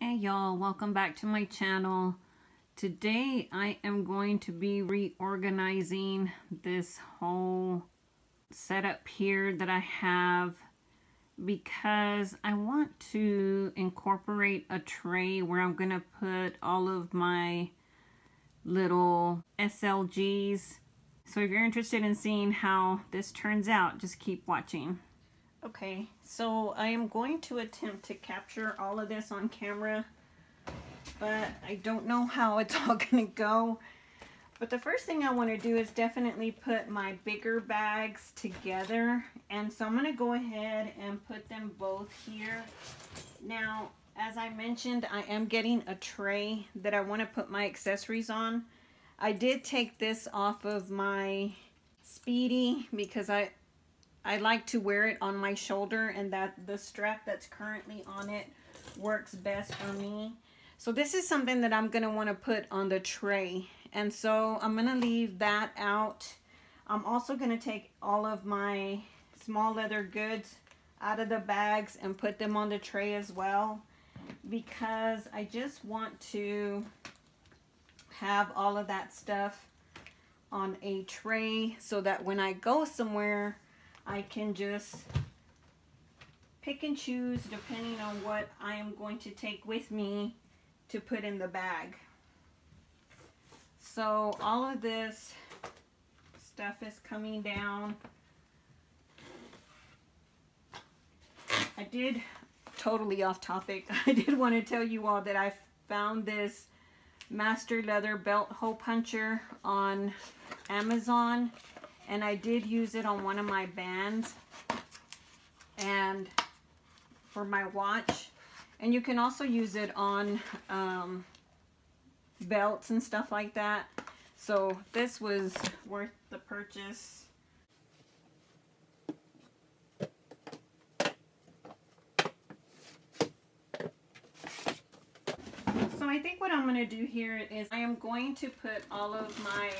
Hey y'all, welcome back to my channel. Today I am going to be reorganizing this whole setup here that I have because I want to incorporate a tray where I'm going to put all of my little SLGs. So if you're interested in seeing how this turns out, just keep watching. Okay, so I am going to attempt to capture all of this on camera, but I don't know how it's all going to go. But the first thing I want to do is definitely put my bigger bags together. And so I'm going to go ahead and put them both here. Now, as I mentioned, I am getting a tray that I want to put my accessories on. I did take this off of my Speedy because I, I like to wear it on my shoulder and that the strap that's currently on it works best for me. So this is something that I'm going to want to put on the tray. And so I'm going to leave that out. I'm also going to take all of my small leather goods out of the bags and put them on the tray as well because I just want to have all of that stuff on a tray so that when I go somewhere I can just pick and choose depending on what I am going to take with me to put in the bag. So all of this stuff is coming down. I did, totally off topic, I did want to tell you all that I found this Master Leather Belt Hole Puncher on Amazon and I did use it on one of my bands and for my watch and you can also use it on um, belts and stuff like that. So this was worth the purchase. So I think what I'm going to do here is I am going to put all of my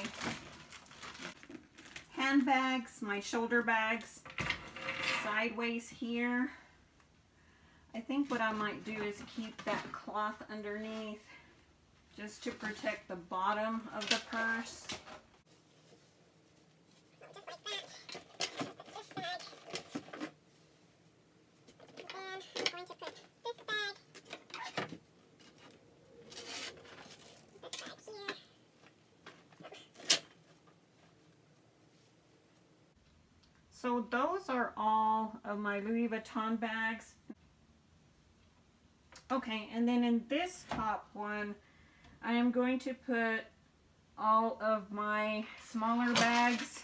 handbags, my shoulder bags sideways here. I think what I might do is keep that cloth underneath just to protect the bottom of the purse. Those are all of my Louis Vuitton bags. Okay, and then in this top one, I am going to put all of my smaller bags.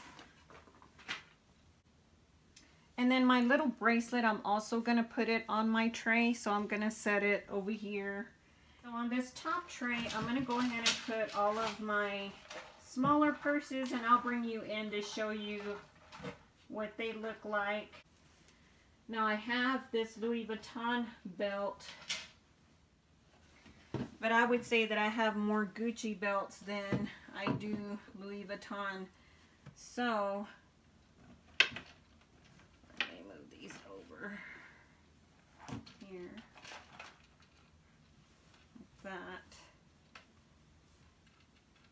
And then my little bracelet, I'm also going to put it on my tray. So I'm going to set it over here. So on this top tray, I'm going to go ahead and put all of my smaller purses. And I'll bring you in to show you what they look like. Now I have this Louis Vuitton belt but I would say that I have more Gucci belts than I do Louis Vuitton. So, let me move these over here. Like that.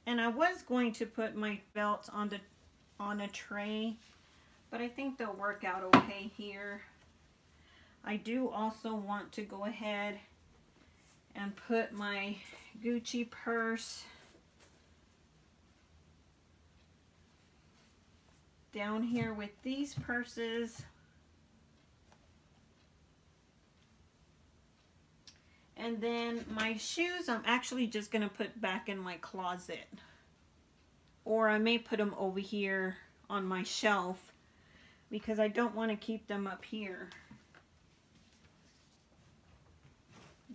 And I was going to put my belts on, the, on a tray, but I think they'll work out okay here. I do also want to go ahead and put my Gucci purse down here with these purses. And then my shoes, I'm actually just going to put back in my closet. Or I may put them over here on my shelf because I don't want to keep them up here.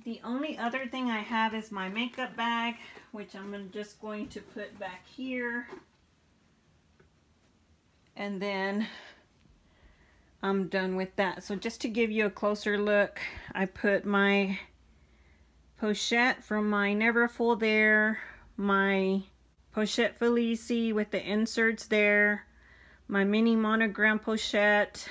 The only other thing I have is my makeup bag, which I'm just going to put back here. And then I'm done with that. So just to give you a closer look, I put my pochette from my Neverfull there, my pochette Felicie with the inserts there, my mini monogram pochette,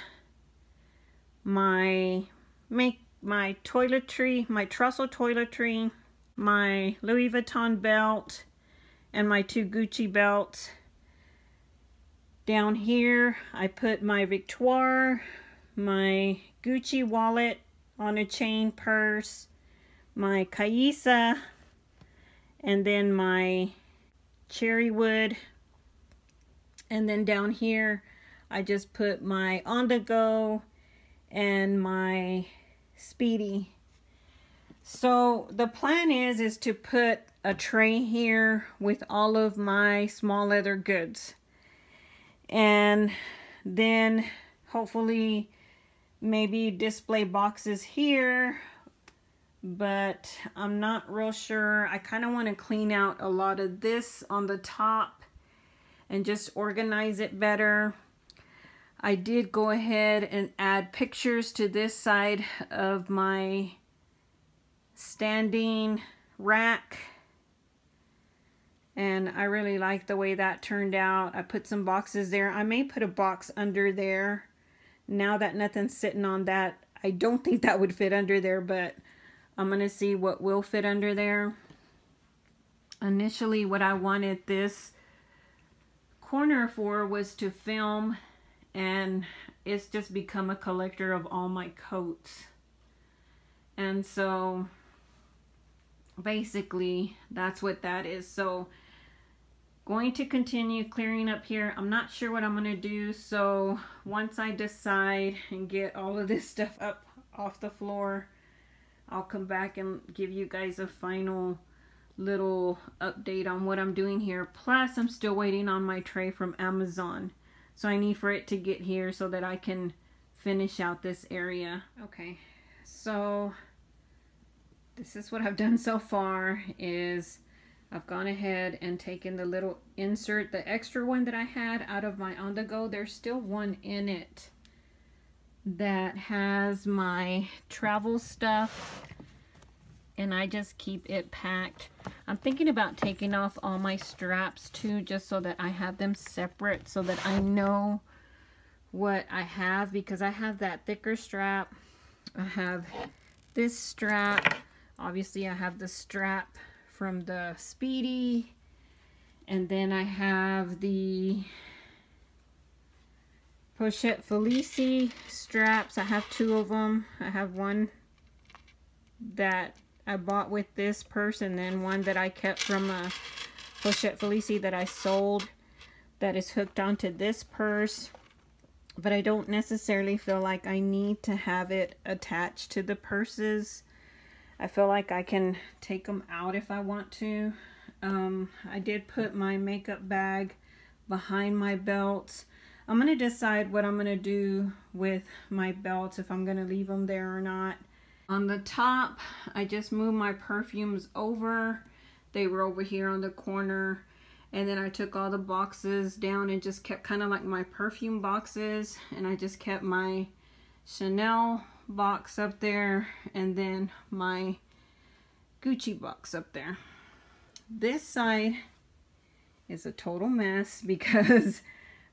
my make my toiletry, my Trussell toiletry, my Louis Vuitton belt, and my two Gucci belts. Down here, I put my Victoire, my Gucci wallet on a chain purse, my Caissa, and then my cherry wood. And then down here, I just put my on the go and my speedy. So the plan is, is to put a tray here with all of my small leather goods. And then hopefully maybe display boxes here but I'm not real sure. I kind of want to clean out a lot of this on the top and just organize it better. I did go ahead and add pictures to this side of my standing rack and I really like the way that turned out. I put some boxes there. I may put a box under there now that nothing's sitting on that. I don't think that would fit under there, but I'm going to see what will fit under there. Initially, what I wanted this corner for was to film and it's just become a collector of all my coats. And so basically that's what that is. So going to continue clearing up here. I'm not sure what I'm going to do. So once I decide and get all of this stuff up off the floor, I'll come back and give you guys a final little update on what I'm doing here. Plus, I'm still waiting on my tray from Amazon. So I need for it to get here so that I can finish out this area. Okay, so this is what I've done so far is I've gone ahead and taken the little insert, the extra one that I had out of my on the go. There's still one in it that has my travel stuff and I just keep it packed. I'm thinking about taking off all my straps too just so that I have them separate so that I know what I have because I have that thicker strap. I have this strap. Obviously I have the strap from the Speedy and then I have the Pochette Felicie straps. I have two of them. I have one that I bought with this purse and then one that I kept from a Pochette Felicie that I sold that is hooked onto this purse. But I don't necessarily feel like I need to have it attached to the purses. I feel like I can take them out if I want to. Um, I did put my makeup bag behind my belts I'm going to decide what I'm going to do with my belts, if I'm going to leave them there or not. On the top, I just moved my perfumes over. They were over here on the corner. And then I took all the boxes down and just kept kind of like my perfume boxes. And I just kept my Chanel box up there. And then my Gucci box up there. This side is a total mess because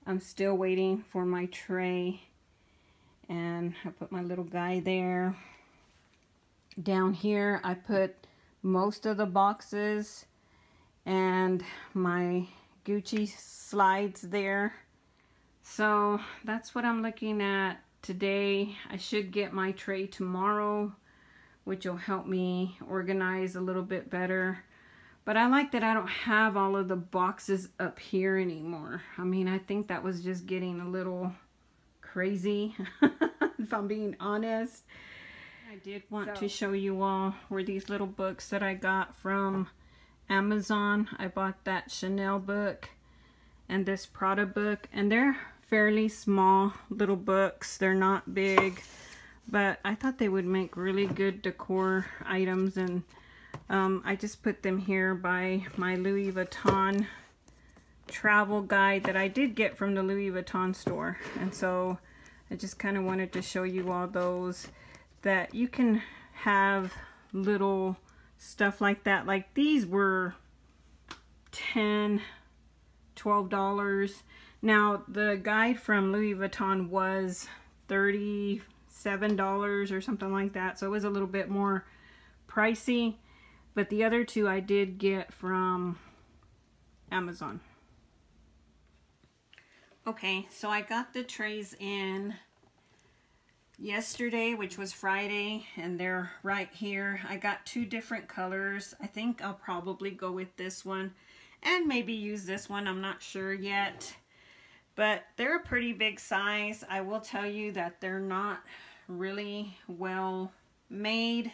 I'm still waiting for my tray. And I put my little guy there. Down here, I put most of the boxes and my Gucci slides there. So that's what I'm looking at today. I should get my tray tomorrow, which will help me organize a little bit better. But I like that I don't have all of the boxes up here anymore. I mean, I think that was just getting a little crazy, if I'm being honest. I did want so. to show you all were these little books that I got from Amazon. I bought that Chanel book and this Prada book. And they're fairly small little books. They're not big. But I thought they would make really good decor items and um, I just put them here by my Louis Vuitton travel guide that I did get from the Louis Vuitton store. And so I just kind of wanted to show you all those that you can have little stuff like that. Like these were 10 $12. Now the guide from Louis Vuitton was 36 $7 or something like that. So it was a little bit more pricey. But the other two I did get from Amazon. Okay, so I got the trays in yesterday, which was Friday, and they're right here. I got two different colors. I think I'll probably go with this one and maybe use this one. I'm not sure yet, but they're a pretty big size. I will tell you that they're not really well made,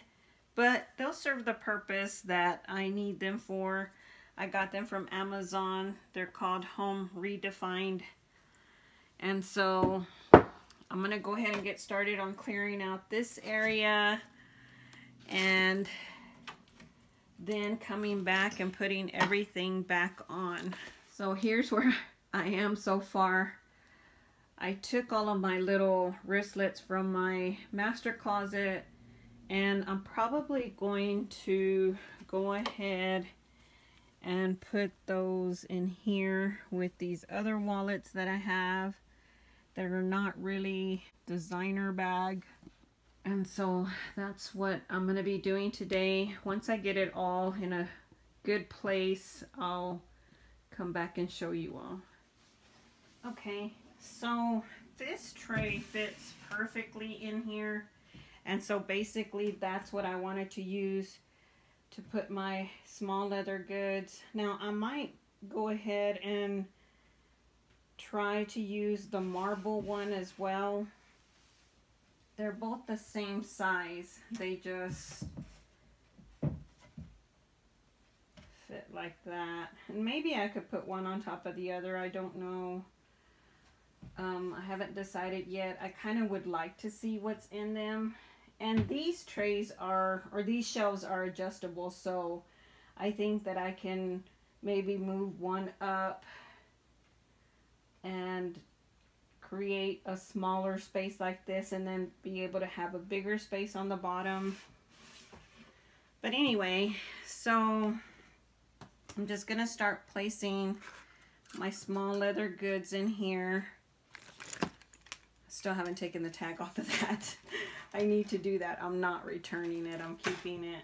but they'll serve the purpose that I need them for. I got them from Amazon. They're called Home Redefined and so I'm going to go ahead and get started on clearing out this area and then coming back and putting everything back on. So here's where I am so far. I took all of my little wristlets from my master closet and I'm probably going to go ahead and put those in here with these other wallets that I have that are not really designer bag. And so that's what I'm going to be doing today. Once I get it all in a good place, I'll come back and show you all. Okay, so this tray fits perfectly in here. And so basically that's what I wanted to use to put my small leather goods. Now I might go ahead and try to use the marble one as well. They're both the same size. They just fit like that. And maybe I could put one on top of the other. I don't know. Um, I haven't decided yet. I kind of would like to see what's in them. And these trays are, or these shelves are adjustable. So I think that I can maybe move one up and create a smaller space like this and then be able to have a bigger space on the bottom. But anyway, so I'm just going to start placing my small leather goods in here. Still haven't taken the tag off of that. I need to do that. I'm not returning it. I'm keeping it.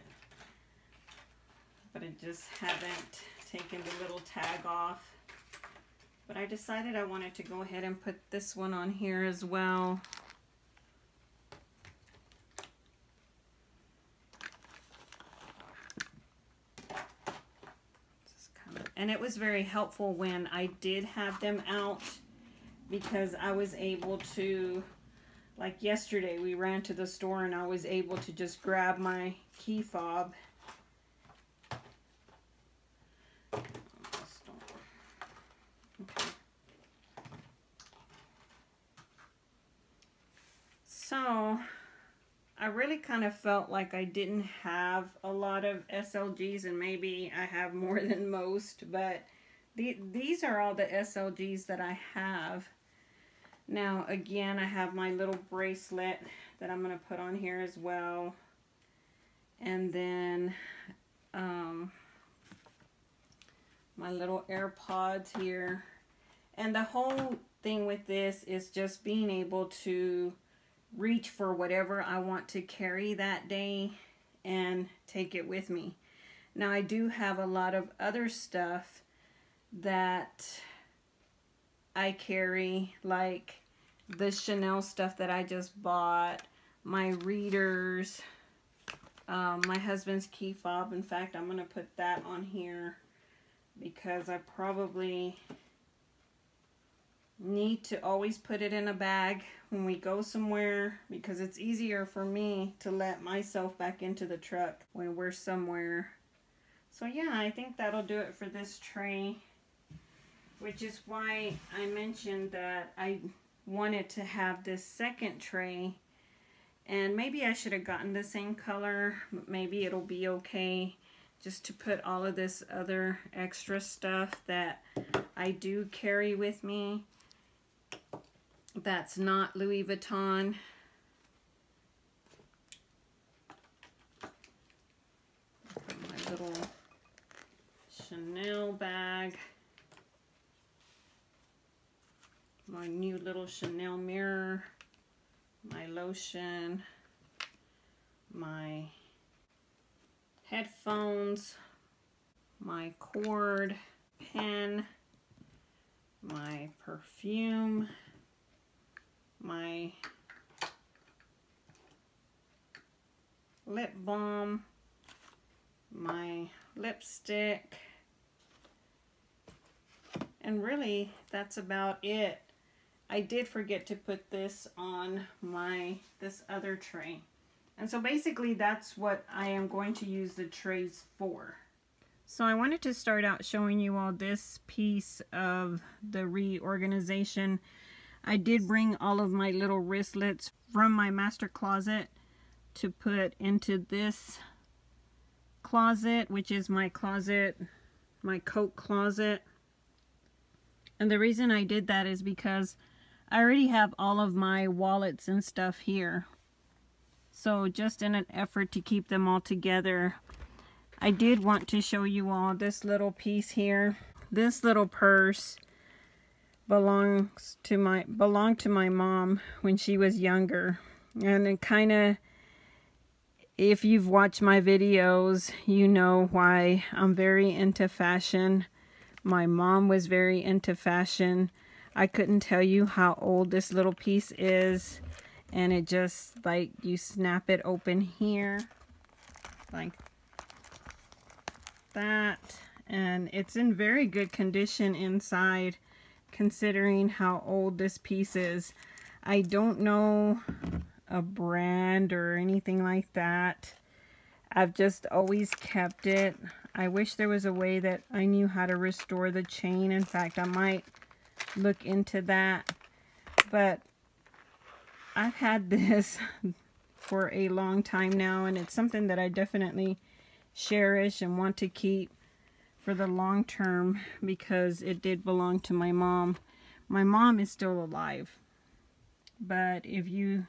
But I just haven't taken the little tag off. But I decided I wanted to go ahead and put this one on here as well. and it was very helpful when I did have them out because I was able to like yesterday we ran to the store and I was able to just grab my key fob So, I really kind of felt like I didn't have a lot of SLGs and maybe I have more than most, but the, these are all the SLGs that I have. Now, again, I have my little bracelet that I'm going to put on here as well. And then um, my little AirPods here. And the whole thing with this is just being able to reach for whatever I want to carry that day and take it with me. Now I do have a lot of other stuff that I carry like the Chanel stuff that I just bought, my readers, um, my husband's key fob. In fact, I'm going to put that on here because I probably need to always put it in a bag when we go somewhere because it's easier for me to let myself back into the truck when we're somewhere. So yeah, I think that'll do it for this tray, which is why I mentioned that I wanted to have this second tray and maybe I should have gotten the same color. Maybe it'll be okay just to put all of this other extra stuff that I do carry with me that's not Louis Vuitton. My little Chanel bag. My new little Chanel mirror. my lotion, my headphones, my cord, pen, my perfume, my lip balm, my lipstick, and really that's about it. I did forget to put this on my this other tray. And so basically that's what I am going to use the trays for. So I wanted to start out showing you all this piece of the reorganization. I did bring all of my little wristlets from my master closet to put into this closet, which is my closet, my coat closet. And the reason I did that is because I already have all of my wallets and stuff here. So just in an effort to keep them all together, I did want to show you all this little piece here. This little purse belongs to my belonged to my mom when she was younger. And it kind of if you've watched my videos, you know why I'm very into fashion. My mom was very into fashion. I couldn't tell you how old this little piece is and it just like you snap it open here like that and it's in very good condition inside considering how old this piece is. I don't know a brand or anything like that. I've just always kept it. I wish there was a way that I knew how to restore the chain. In fact I might look into that. But I've had this for a long time now and it's something that I definitely cherish and want to keep for the long term because it did belong to my mom. My mom is still alive. But if you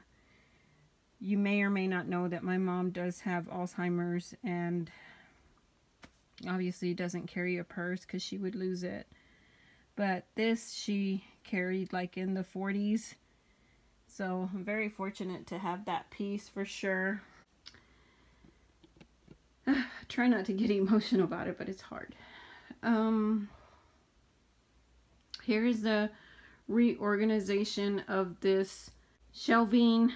you may or may not know that my mom does have Alzheimer's and obviously doesn't carry a purse because she would lose it. But this she carried like in the 40s so I'm very fortunate to have that piece for sure. try not to get emotional about it, but it's hard. Um, here is the reorganization of this shelving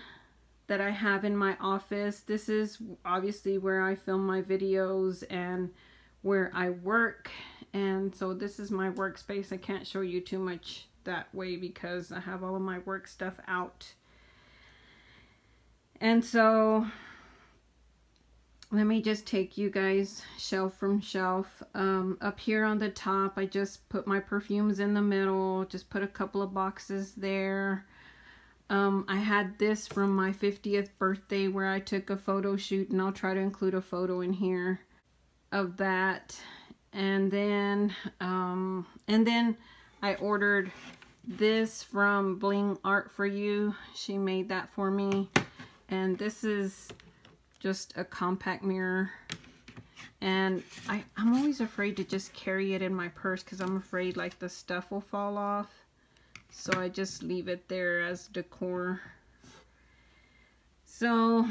that I have in my office. This is obviously where I film my videos and where I work. And so this is my workspace. I can't show you too much that way because I have all of my work stuff out. And so let me just take you guys shelf from shelf. Um, up here on the top, I just put my perfumes in the middle, just put a couple of boxes there. Um, I had this from my 50th birthday where I took a photo shoot and I'll try to include a photo in here of that. And then, um, and then I ordered this from Bling Art for You. She made that for me. And this is just a compact mirror. And I, I'm always afraid to just carry it in my purse because I'm afraid like the stuff will fall off. So I just leave it there as decor. So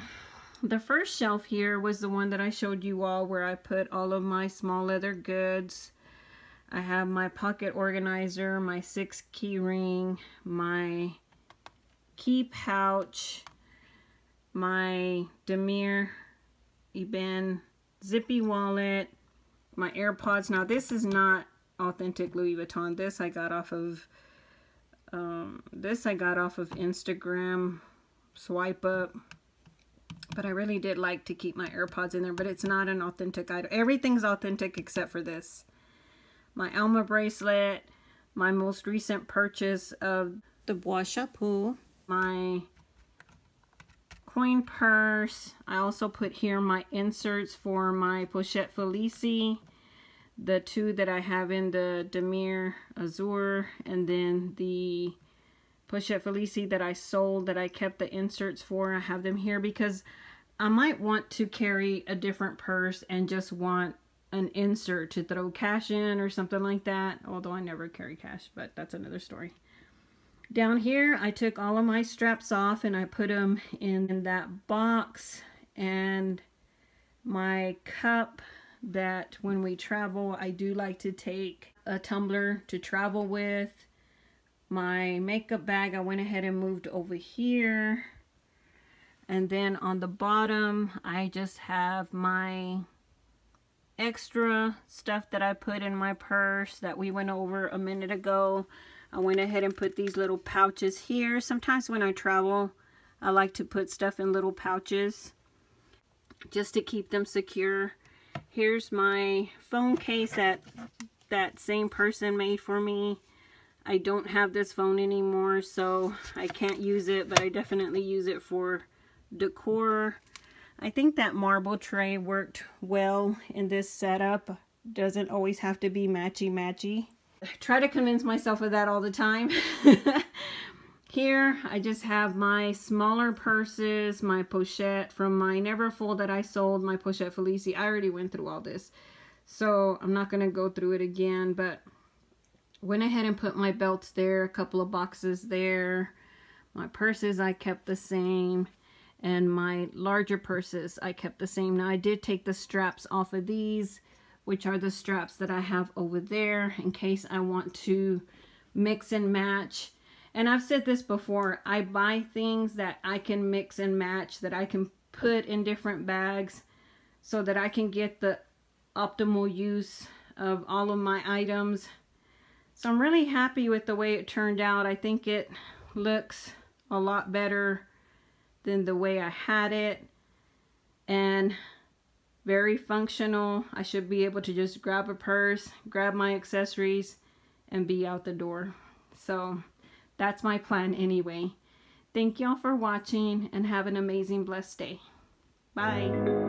the first shelf here was the one that I showed you all where I put all of my small leather goods. I have my pocket organizer, my six key ring, my key pouch, my Damier Ebene zippy wallet, my AirPods. Now this is not authentic Louis Vuitton. This I got off of um, this I got off of Instagram swipe up. But I really did like to keep my AirPods in there, but it's not an authentic item. Everything's authentic except for this my Alma bracelet, my most recent purchase of the Boîte Chapeau, my coin purse. I also put here my inserts for my Pochette Felicie, the two that I have in the Damier Azur, and then the Pochette Felicie that I sold that I kept the inserts for. I have them here because I might want to carry a different purse and just want an insert to throw cash in or something like that. Although I never carry cash, but that's another story. Down here, I took all of my straps off and I put them in that box and my cup that when we travel, I do like to take a tumbler to travel with. My makeup bag, I went ahead and moved over here. And then on the bottom, I just have my extra stuff that I put in my purse that we went over a minute ago. I went ahead and put these little pouches here. Sometimes when I travel, I like to put stuff in little pouches just to keep them secure. Here's my phone case that that same person made for me. I don't have this phone anymore, so I can't use it, but I definitely use it for decor. I think that marble tray worked well in this setup. Doesn't always have to be matchy-matchy. Try to convince myself of that all the time. Here, I just have my smaller purses, my pochette from my Neverfull that I sold, my pochette Felicie. I already went through all this, so I'm not going to go through it again, but went ahead and put my belts there, a couple of boxes there. My purses I kept the same, and my larger purses I kept the same. Now, I did take the straps off of these, which are the straps that I have over there in case I want to mix and match. And I've said this before, I buy things that I can mix and match, that I can put in different bags so that I can get the optimal use of all of my items. So I'm really happy with the way it turned out. I think it looks a lot better than the way I had it. And very functional. I should be able to just grab a purse, grab my accessories, and be out the door. So that's my plan anyway. Thank y'all for watching and have an amazing blessed day. Bye.